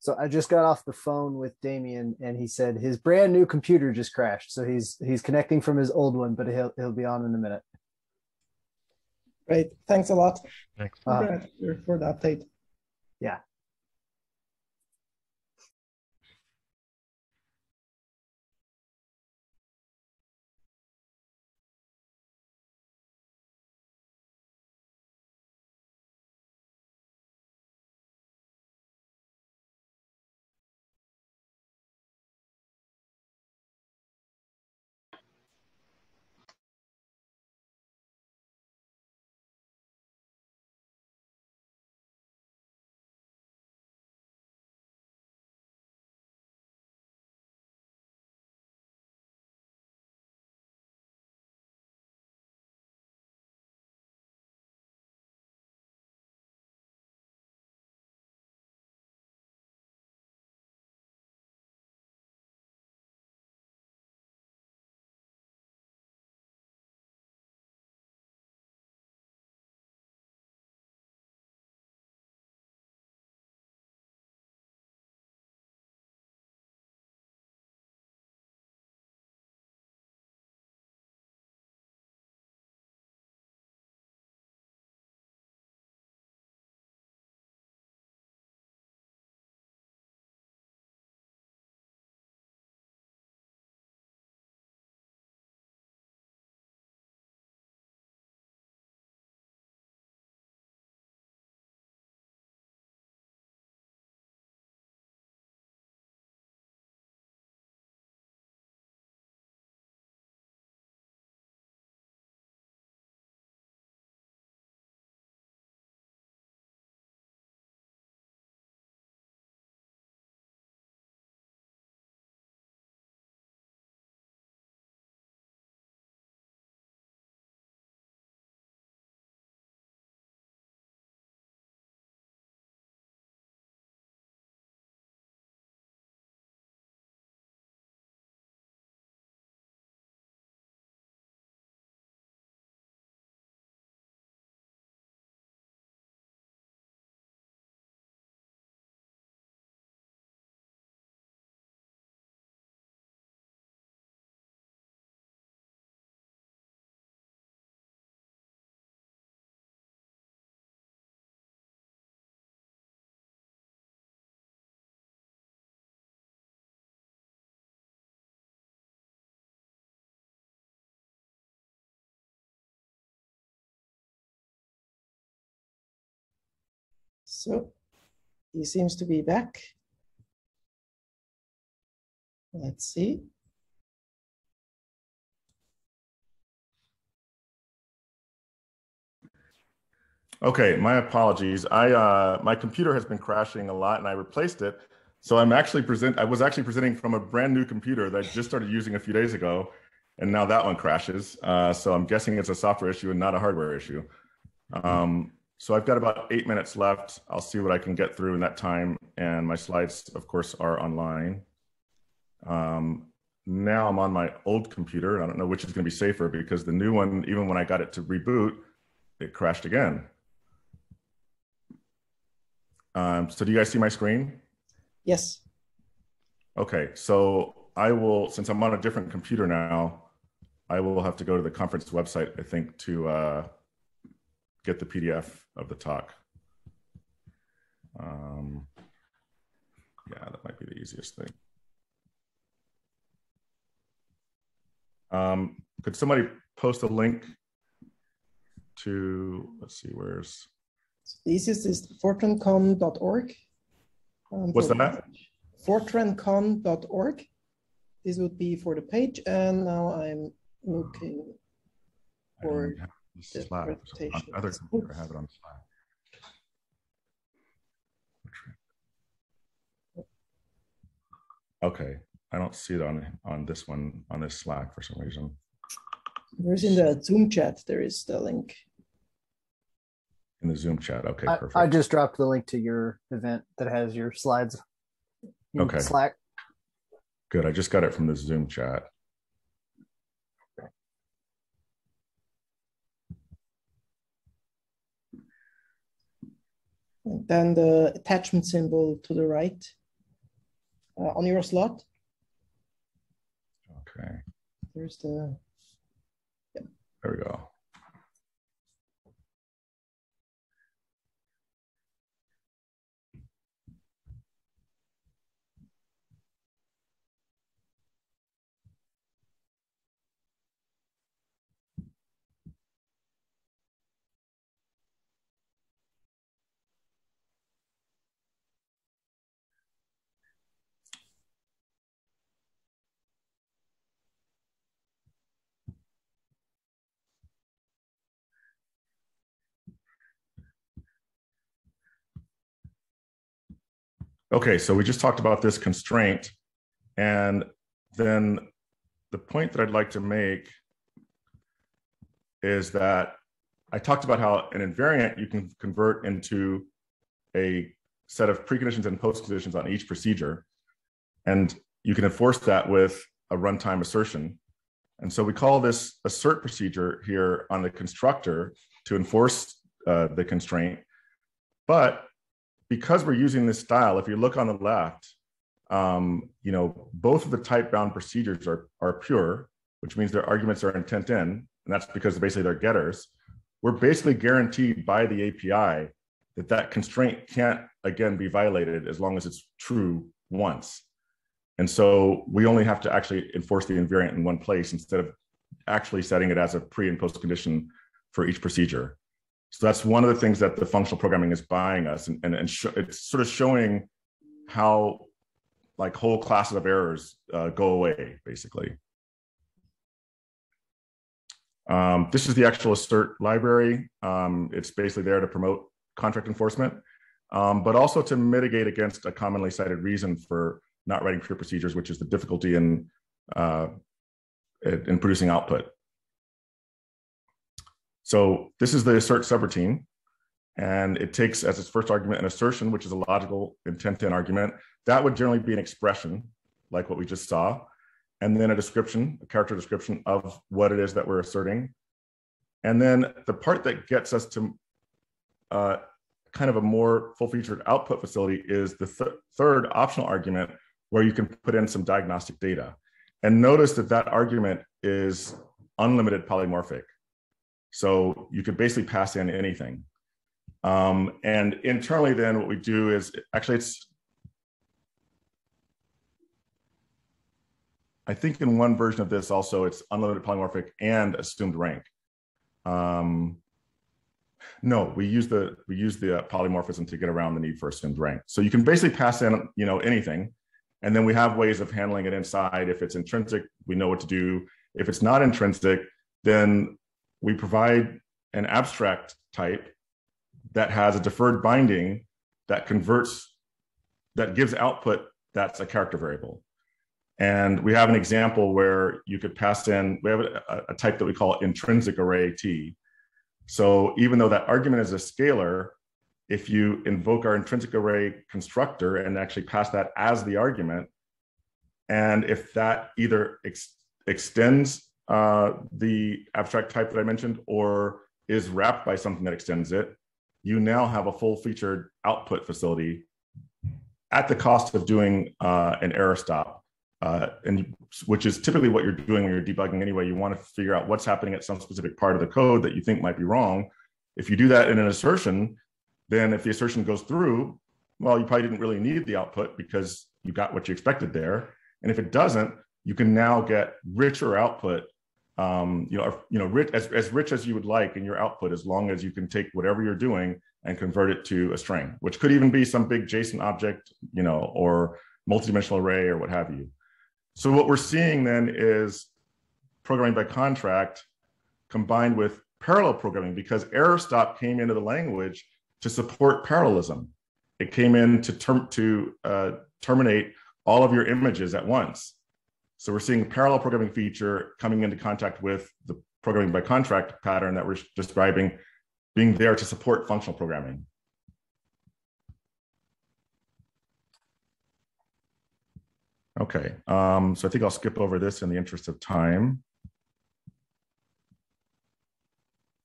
So I just got off the phone with Damian and he said his brand new computer just crashed. So he's he's connecting from his old one, but he'll he'll be on in a minute. Great. Thanks a lot. Thanks. Uh, for the update. So he seems to be back. Let's see. Okay, my apologies. I uh, my computer has been crashing a lot, and I replaced it. So I'm actually present. I was actually presenting from a brand new computer that I just started using a few days ago, and now that one crashes. Uh, so I'm guessing it's a software issue and not a hardware issue. Um, so I've got about eight minutes left. I'll see what I can get through in that time, and my slides, of course, are online. Um, now I'm on my old computer. I don't know which is going to be safer because the new one, even when I got it to reboot, it crashed again. Um, so do you guys see my screen? Yes. Okay, so I will, since I'm on a different computer now, I will have to go to the conference website, I think, to uh, get the PDF of the talk. Um, yeah, that might be the easiest thing. Um, could somebody post a link to, let's see, where's, the easiest is fortrancon.org. Um, what's that? Fortrancon.org. This would be for the page, and now I'm looking for even have the the slide. On presentation. Other computer, have it on slide. Okay, I don't see it on on this one on this Slack for some reason. There's in the Zoom chat, there is the link. In the Zoom chat. Okay, I, perfect. I just dropped the link to your event that has your slides. in Okay. Slack. Good. I just got it from the Zoom chat. And then the attachment symbol to the right uh, on your slot. Okay, There's the there we go. Okay, so we just talked about this constraint. And then the point that I'd like to make is that I talked about how an invariant you can convert into a set of preconditions and postconditions on each procedure. And you can enforce that with a runtime assertion. And so we call this assert procedure here on the constructor to enforce uh, the constraint. But because we're using this style, if you look on the left, um, you know, both of the type bound procedures are, are pure, which means their arguments are intent in, and that's because basically they're getters. We're basically guaranteed by the API that that constraint can't again be violated as long as it's true once. And so we only have to actually enforce the invariant in one place instead of actually setting it as a pre and post condition for each procedure. So that's one of the things that the functional programming is buying us, and, and, and sh- it's sort of showing how like whole classes of errors uh, go away, basically. Um, this is the actual assert library. Um, it's basically there to promote contract enforcement, um, but also to mitigate against a commonly cited reason for not writing pure procedures, which is the difficulty in uh, in producing output. So this is the assert subroutine, and it takes as its first argument an assertion, which is a logical intent in argument. That would generally be an expression, like what we just saw, and then a description, a character description of what it is that we're asserting. And then the part that gets us to uh, kind of a more full-featured output facility is the th third optional argument, where you can put in some diagnostic data. And notice that that argument is unlimited polymorphic. So you could basically pass in anything. Um, and internally, then what we do is actually it's, I think in one version of this also it's unlimited polymorphic and assumed rank. Um, No, we use the we use the uh, polymorphism to get around the need for assumed rank. So you can basically pass in you know anything, and then we have ways of handling it inside. If it's intrinsic, we know what to do. If it's not intrinsic, then we provide an abstract type that has a deferred binding that converts that gives output that's a character variable. And we have an example where you could pass in, we have a, a type that we call intrinsic array T. So even though that argument is a scalar, if you invoke our intrinsic array constructor and actually pass that as the argument, and if that either ex extends uh, the abstract type that I mentioned or is wrapped by something that extends it, you now have a full featured output facility at the cost of doing uh, an error stop, uh, and which is typically what you're doing when you're debugging anyway. You want to figure out what's happening at some specific part of the code that you think might be wrong. If you do that in an assertion, then if the assertion goes through, well, you probably didn't really need the output because you got what you expected there. And if it doesn't, you can now get richer output. Um, you know, you know, rich, as, as rich as you would like in your output, as long as you can take whatever you're doing and convert it to a string, which could even be some big JSON object, you know, or multidimensional array or what have you. So what we're seeing then is programming by contract combined with parallel programming because error stop came into the language to support parallelism. It came in to, term, to uh, terminate all of your images at once. So we're seeing a parallel programming feature coming into contact with the programming by contract pattern that we're describing being there to support functional programming. Okay, um, so I think I'll skip over this in the interest of time.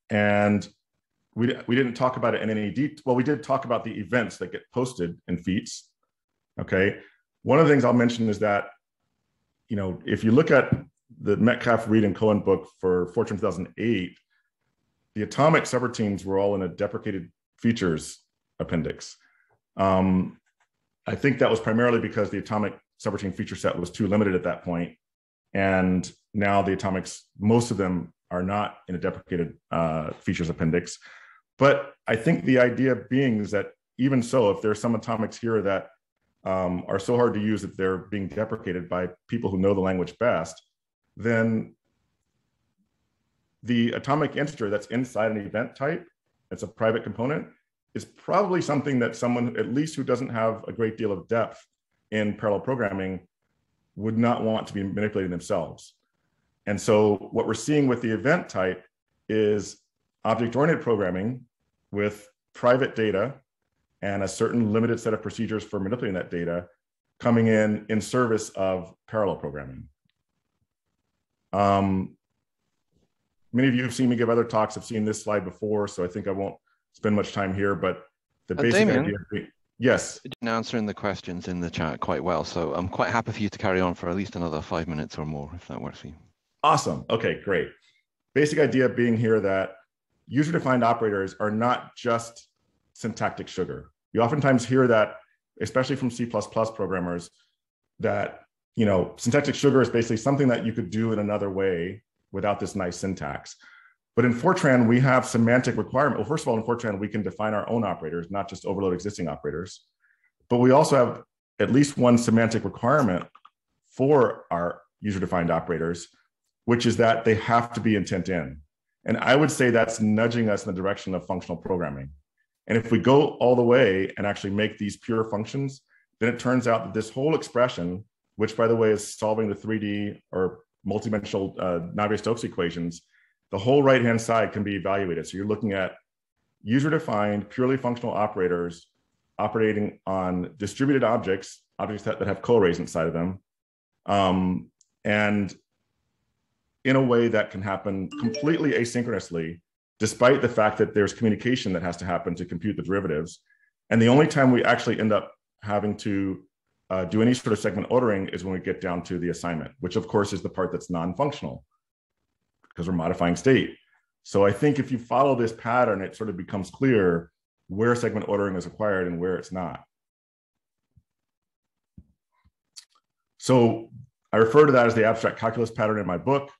And we, we didn't talk about it in any detail. Well, we did talk about the events that get posted in feats. Okay, one of the things I'll mention is that, you know, if you look at the Metcalf, Reid, and Cohen book for Fortran 2008, the atomic subroutines were all in a deprecated features appendix. Um, I think that was primarily because the atomic subroutine feature set was too limited at that point, and now the atomics, most of them are not in a deprecated uh, features appendix. But I think the idea being is that even so, if there's some atomics here that um, are so hard to use that they're being deprecated by people who know the language best, then the atomic integer that's inside an event type, it's a private component, is probably something that someone, at least who doesn't have a great deal of depth in parallel programming, would not want to be manipulating themselves. And so what we're seeing with the event type is object-oriented programming with private data and a certain limited set of procedures for manipulating that data coming in in service of parallel programming. Um, many of you have seen me give other talks, have seen this slide before, so I think I won't spend much time here, but the uh, basic Damian, idea. Yes. You're answering the questions in the chat quite well, so I'm quite happy for you to carry on for at least another five minutes or more, if that works for you. Awesome. Okay, great. Basic idea being here that user-defined operators are not just syntactic sugar. You oftentimes hear that, especially from C++ programmers, that you know syntactic sugar is basically something that you could do in another way without this nice syntax. But in Fortran, we have semantic requirement. Well, first of all, in Fortran, we can define our own operators, not just overload existing operators. But we also have at least one semantic requirement for our user-defined operators, which is that they have to be intent in. And I would say that's nudging us in the direction of functional programming. And if we go all the way and actually make these pure functions, then it turns out that this whole expression, which by the way is solving the 3D or multidimensional uh, Navier-Stokes equations, the whole right-hand side can be evaluated. So you're looking at user-defined, purely functional operators operating on distributed objects, objects that, that have co-arrays inside of them, um, and in a way that can happen completely asynchronously, despite the fact that there's communication that has to happen to compute the derivatives. And the only time we actually end up having to uh, do any sort of segment ordering is when we get down to the assignment, which of course is the part that's non-functional because we're modifying state. So I think if you follow this pattern, it sort of becomes clear where segment ordering is required and where it's not. So I refer to that as the abstract calculus pattern in my book.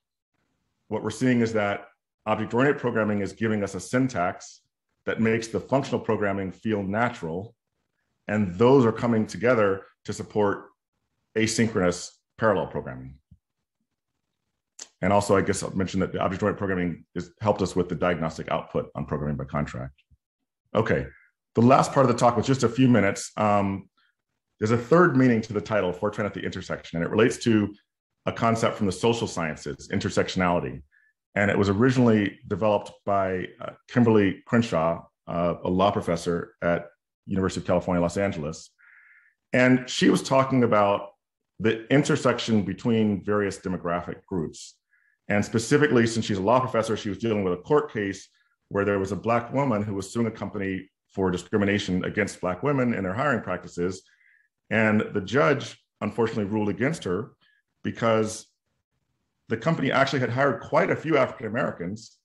What we're seeing is that object-oriented programming is giving us a syntax that makes the functional programming feel natural. And those are coming together to support asynchronous parallel programming. And also, I guess I'll mention that the object-oriented programming has helped us with the diagnostic output on programming by contract. Okay, the last part of the talk was just a few minutes. Um, there's a third meaning to the title, Fortran at the intersection, and it relates to a concept from the social sciences, intersectionality. And it was originally developed by uh, Kimberlé Crenshaw, uh, a law professor at University of California, Los Angeles. And she was talking about the intersection between various demographic groups. And specifically, since she's a law professor, she was dealing with a court case where there was a Black woman who was suing a company for discrimination against Black women in their hiring practices. And the judge unfortunately ruled against her because the company actually had hired quite a few African Americans,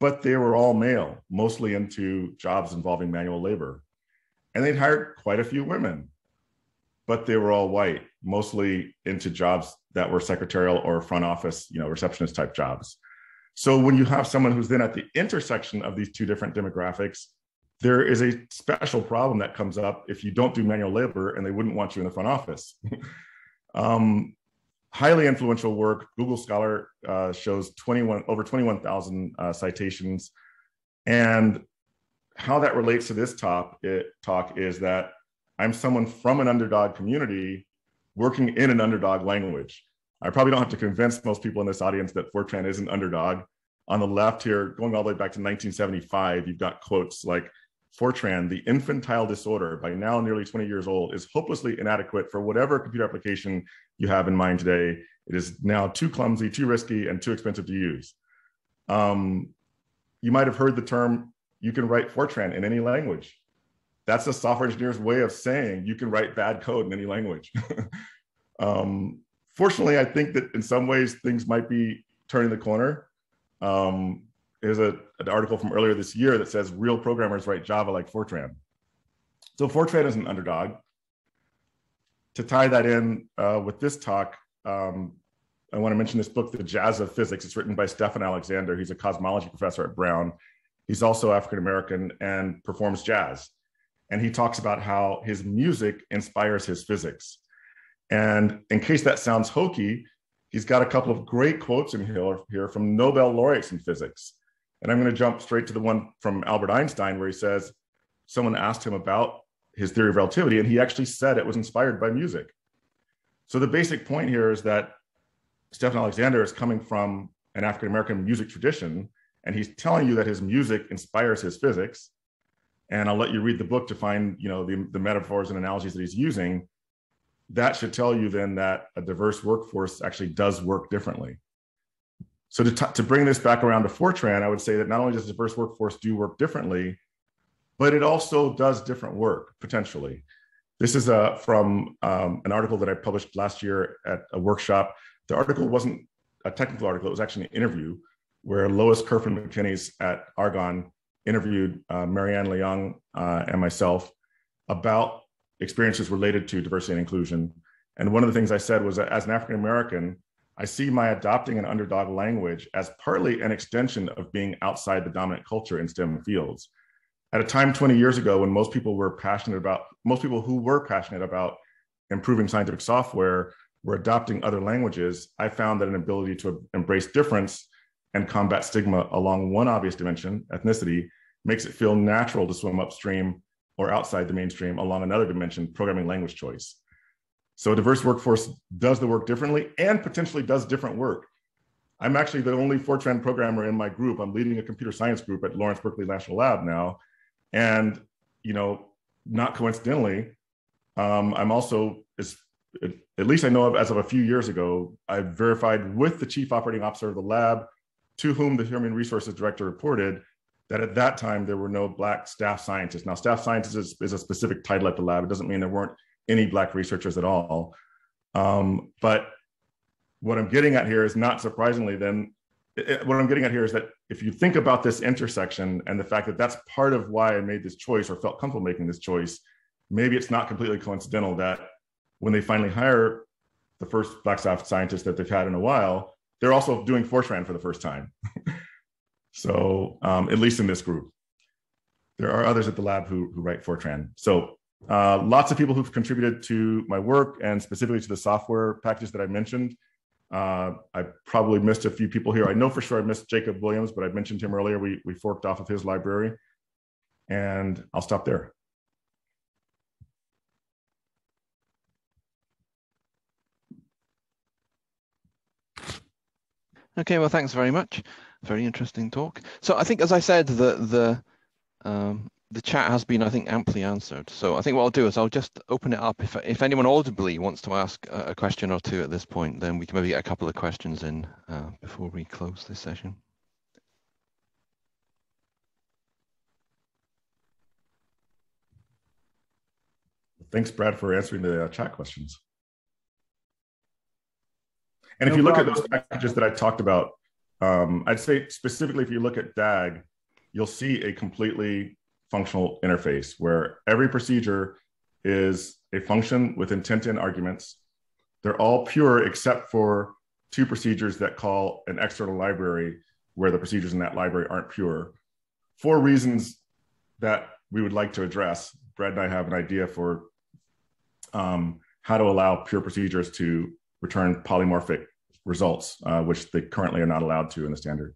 but they were all male, mostly into jobs involving manual labor. And they'd hired quite a few women, but they were all white, mostly into jobs that were secretarial or front office, you know, receptionist type jobs. So when you have someone who's then at the intersection of these two different demographics, there is a special problem that comes up if you don't do manual labor and they wouldn't want you in the front office. um, highly influential work. Google Scholar uh, shows 21 over 21,000 uh, citations. And how that relates to this top, it, talk is that I'm someone from an underdog community working in an underdog language. I probably don't have to convince most people in this audience that Fortran is an underdog. On the left here, going all the way back to 1975, you've got quotes like Fortran, the infantile disorder, by now nearly 20 years old, is hopelessly inadequate for whatever computer application you have in mind today. It is now too clumsy, too risky, and too expensive to use. Um, you might have heard the term, you can write Fortran in any language. That's a software engineer's way of saying you can write bad code in any language. um, fortunately, I think that in some ways things might be turning the corner. Um, there's a, an article from earlier this year that says real programmers write Java like Fortran. So Fortran is an underdog. To tie that in uh, with this talk, um, I want to mention this book, The Jazz of Physics. It's written by Stephon Alexander. He's a cosmology professor at Brown. He's also African American and performs jazz. And he talks about how his music inspires his physics. And in case that sounds hokey, he's got a couple of great quotes in here, here from Nobel laureates in physics. And I'm going to jump straight to the one from Albert Einstein, where he says, someone asked him about his theory of relativity, and he actually said it was inspired by music. So the basic point here is that Stephon Alexander is coming from an African American music tradition, and he's telling you that his music inspires his physics. And I'll let you read the book to find, you know, the, the metaphors and analogies that he's using. That should tell you then that a diverse workforce actually does work differently. So to, to bring this back around to Fortran, I would say that not only does diverse workforce do work differently, but it also does different work potentially. This is uh, from um, an article that I published last year at a workshop. The article wasn't a technical article, it was actually an interview where Lois Curfman McInnes at Argonne interviewed uh, Mary Ann Leung uh, and myself about experiences related to diversity and inclusion. And one of the things I said was that as an African American, I see my adopting an underdog language as partly an extension of being outside the dominant culture in STEM fields. At a time 20 years ago, when most people were passionate about, most people who were passionate about improving scientific software were adopting other languages, I found that an ability to embrace difference and combat stigma along one obvious dimension, ethnicity, makes it feel natural to swim upstream or outside the mainstream along another dimension, programming language choice. So a diverse workforce does the work differently and potentially does different work. I'm actually the only Fortran programmer in my group. I'm leading a computer science group at Lawrence Berkeley National Lab now. And, you know, not coincidentally, um, I'm also, at least I know of as of a few years ago, I verified with the chief operating officer of the lab, to whom the human resources director reported that at that time there were no black staff scientists. Now, staff scientists is, is a specific title at the lab. It doesn't mean there weren't any Black researchers at all. Um, but what I'm getting at here is not surprisingly, then it, what I'm getting at here is that if you think about this intersection and the fact that that's part of why I made this choice or felt comfortable making this choice, maybe it's not completely coincidental that when they finally hire the first Black scientist that they've had in a while, they're also doing Fortran for the first time. so um, at least in this group. there are others at the lab who, who write Fortran. So uh, lots of people who've contributed to my work and specifically to the software package that I mentioned. Uh, I probably missed a few people here. I know for sure I missed Jacob Williams, but I mentioned him earlier. We, we forked off of his library and I'll stop there. Okay, well, thanks very much. Very interesting talk. So I think, as I said, the the um, the chat has been, I think, amply answered. So I think what I'll do is I'll just open it up. If if anyone audibly wants to ask a, question or two at this point, then we can maybe get a couple of questions in uh, before we close this session. Thanks, Brad, for answering the uh, chat questions. And if No you look problem. at those packages that I talked about, um, I'd say specifically if you look at DAG, you'll see a completely functional interface where every procedure is a function with intent in arguments. They're all pure except for two procedures that call an external library where the procedures in that library aren't pure. For reasons that we would like to address, Brad and I have an idea for um, how to allow pure procedures to return polymorphic results, uh, which they currently are not allowed to in the standard.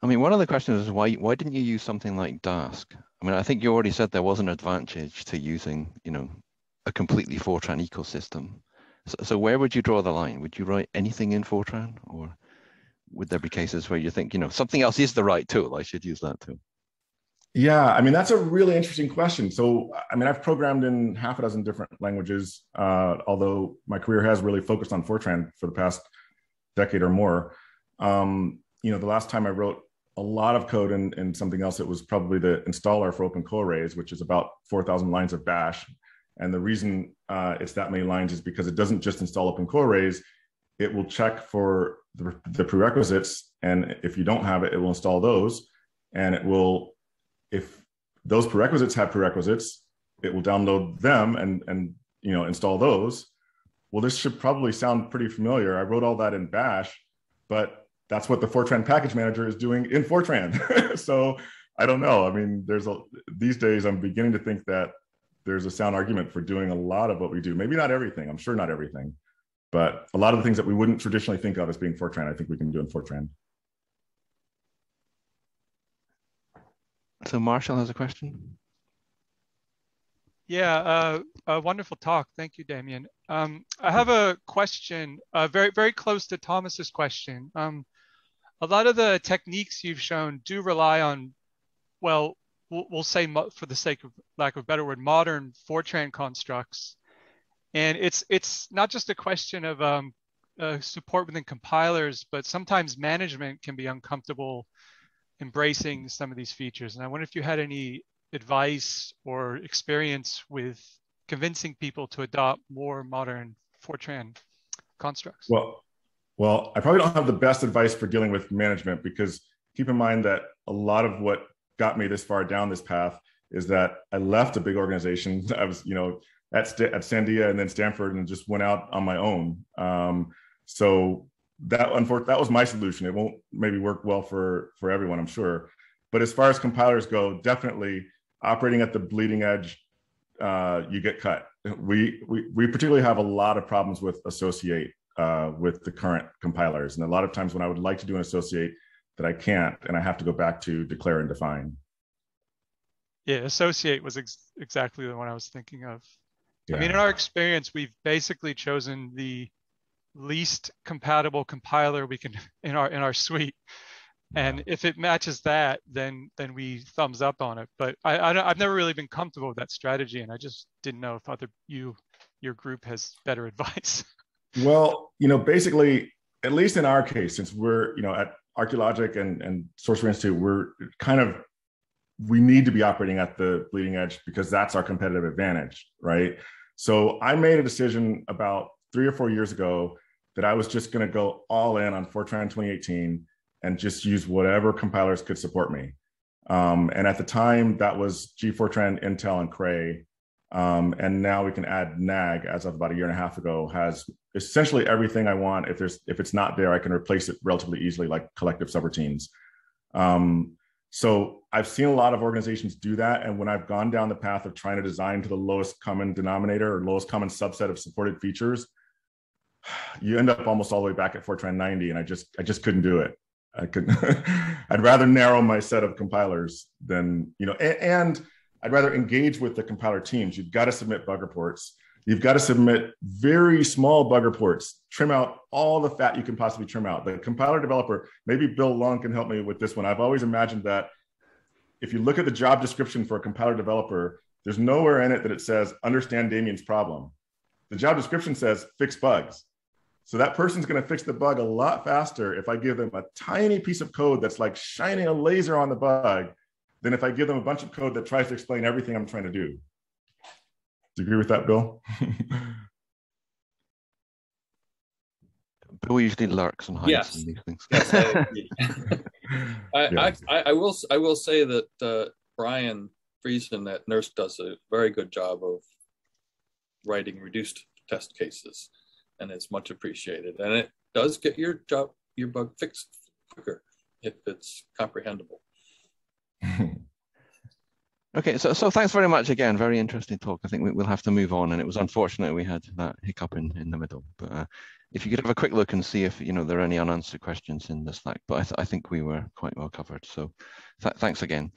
I mean, one of the questions is why why didn't you use something like Dask? I mean, I think you already said there was an advantage to using, you know, a completely Fortran ecosystem. So, so where would you draw the line? Would you write anything in Fortran, or would there be cases where you think, you know, something else is the right tool? I should use that tool. Yeah, I mean that's a really interesting question. So, I mean, I've programmed in half a dozen different languages, uh, although my career has really focused on Fortran for the past decade or more. Um, you know, the last time I wrote a lot of code in something else, it was probably the installer for OpenCoarrays, which is about 4,000 lines of Bash. And the reason uh, it's that many lines is because it doesn't just install OpenCoarrays, it will check for the, the prerequisites. And if you don't have it, it will install those. And it will, if those prerequisites have prerequisites, it will download them and, and you know, install those. Well, this should probably sound pretty familiar. I wrote all that in Bash, but that's what the Fortran package manager is doing in Fortran. so I don't know. I mean, there's a these days I'm beginning to think that there's a sound argument for doing a lot of what we do. Maybe not everything. I'm sure not everything, but a lot of the things that we wouldn't traditionally think of as being Fortran, I think we can do in Fortran. So Marshall has a question. Yeah, uh, a wonderful talk. Thank you, Damian. Um, I have a question, uh, very very close to Thomas's question. Um, a lot of the techniques you've shown do rely on, well, we'll, say for the sake of lack of better word, modern Fortran constructs, and it's it's not just a question of um, uh, support within compilers, but sometimes management can be uncomfortable embracing some of these features. And I wonder if you had any advice or experience with convincing people to adopt more modern Fortran constructs? Well, well, I probably don't have the best advice for dealing with management because keep in mind that a lot of what got me this far down this path is that I left a big organization. I was, you know, at St- at Sandia and then Stanford and just went out on my own. Um, so that unfortunately that was my solution. It won't maybe work well for for everyone, I'm sure. But as far as compilers go, definitely operating at the bleeding edge, uh, you get cut. We, we we particularly have a lot of problems with associate uh, with the current compilers, and a lot of times when I would like to do an associate, that I can't, and I have to go back to declare and define. Yeah, associate was ex- exactly the one I was thinking of. I mean, in our experience, we've basically chosen the least compatible compiler we can in our in our suite, and if it matches that, then then we thumbs up on it. But I, I I've never really been comfortable with that strategy, and I just didn't know if other you your group has better advice. Well, you know, basically, at least in our case, since we're, you know, at Archaeologic and, and Sourcery Institute, we're kind of, we need to be operating at the bleeding edge because that's our competitive advantage, right? So I made a decision about three or four years ago that I was just going to go all in on Fortran 2018 and just use whatever compilers could support me. Um, and at the time, that was G Fortran, Intel, and Cray. Um, and now we can add NAG as of about a year and a half ago has essentially everything I want. If there's if it's not there, I can replace it relatively easily, like collective subroutines. Um, so I've seen a lot of organizations do that. And when I've gone down the path of trying to design to the lowest common denominator or lowest common subset of supported features, you end up almost all the way back at Fortran 90. And I just I just couldn't do it. I could I'd rather narrow my set of compilers than, you know, and, and I'd rather engage with the compiler teams. You've got to submit bug reports. You've got to submit very small bug reports, trim out all the fat you can possibly trim out. The compiler developer, maybe Bill Long can help me with this one. I've always imagined that if you look at the job description for a compiler developer, there's nowhere in it that it says understand Damian's problem. The job description says fix bugs. So that person's going to fix the bug a lot faster if I give them a tiny piece of code that's like shining a laser on the bug than if I give them a bunch of code that tries to explain everything I'm trying to do. Do you agree with that, Bill? Bill usually lurks and hides Yes. in these things. Yes, I agree. I, Yeah. I, I will I will say that uh, Brian Friesen at NERSC does a very good job of writing reduced test cases, and it's much appreciated. And it does get your job your bug fixed quicker if it's comprehensible. Okay, so so thanks very much again. Very interesting talk. I think we, we'll have to move on, and it was unfortunate we had that hiccup in, in the middle. But uh, if you could have a quick look and see if you know there are any unanswered questions in the Slack. But I, th I think we were quite well covered. So th thanks again.